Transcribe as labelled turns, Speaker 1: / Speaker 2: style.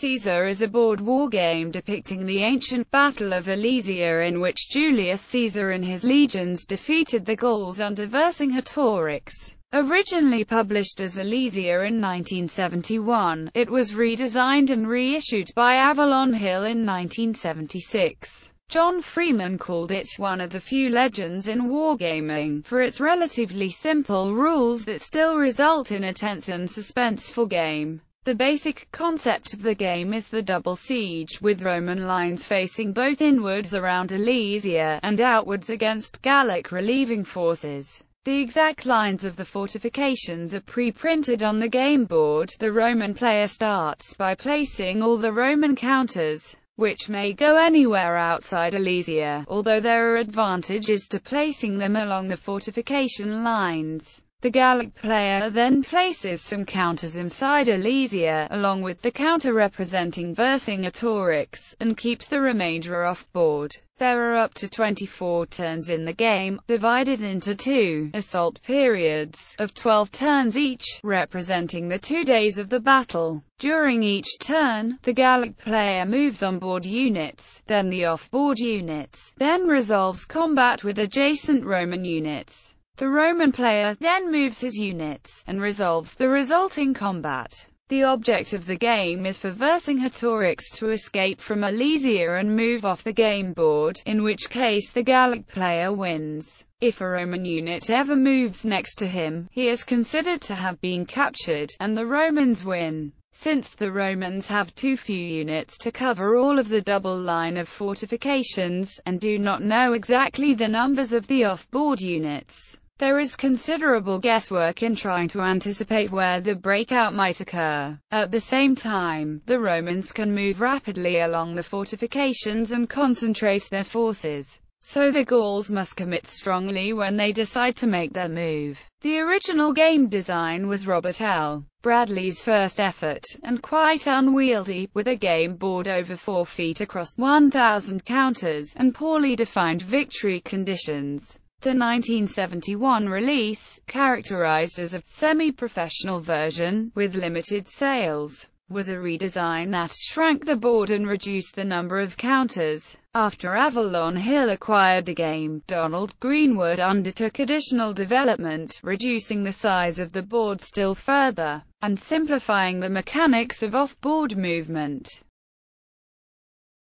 Speaker 1: Caesar is a board war game depicting the ancient Battle of Alesia in which Julius Caesar and his legions defeated the Gauls under Vercingetorix. Originally published as Alesia in 1971, it was redesigned and reissued by Avalon Hill in 1976. John Freeman called it one of the few legends in wargaming, for its relatively simple rules that still result in a tense and suspenseful game. The basic concept of the game is the double siege, with Roman lines facing both inwards around Alesia, and outwards against Gallic relieving forces. The exact lines of the fortifications are pre-printed on the game board. The Roman player starts by placing all the Roman counters, which may go anywhere outside Alesia, although there are advantages to placing them along the fortification lines. The Gallic player then places some counters inside Alesia, along with the counter representing Vercingetorix, and keeps the remainder off-board. There are up to 24 turns in the game, divided into two assault periods, of 12 turns each, representing the two days of the battle. During each turn, the Gallic player moves on-board units, then the off-board units, then resolves combat with adjacent Roman units. The Roman player then moves his units, and resolves the resulting combat. The object of the game is for Vercingetorix to escape from Alesia and move off the game board, in which case the Gallic player wins. If a Roman unit ever moves next to him, he is considered to have been captured, and the Romans win. Since the Romans have too few units to cover all of the double line of fortifications, and do not know exactly the numbers of the off-board units, there is considerable guesswork in trying to anticipate where the breakout might occur. At the same time, the Romans can move rapidly along the fortifications and concentrate their forces. So the Gauls must commit strongly when they decide to make their move. The original game design was Robert L. Bradley's first effort, and quite unwieldy, with a game board over 4 feet across 1,000 counters, and poorly defined victory conditions. The 1971 release, characterized as a semi-professional version, with limited sales, was a redesign that shrank the board and reduced the number of counters. After Avalon Hill acquired the game, Donald Greenwood undertook additional development, reducing the size of the board still further, and simplifying the mechanics of off-board movement.